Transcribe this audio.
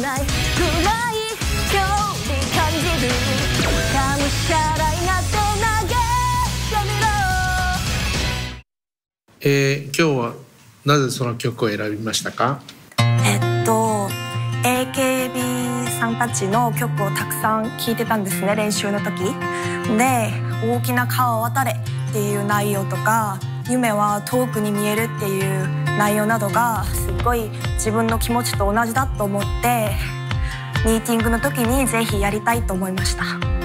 ないくらい距離感じるがむしゃらいなって投げてみろえー、今日はなぜその曲を選びましたか？えっと AKB さんたちの曲をたくさん聴いてたんですね練習の時。で「大きな川を渡れ」っていう内容とか「夢は遠くに見える」っていう内容などがすっごい自分の気持ちと同じだと思ってミーティングの時にぜひやりたいと思いました。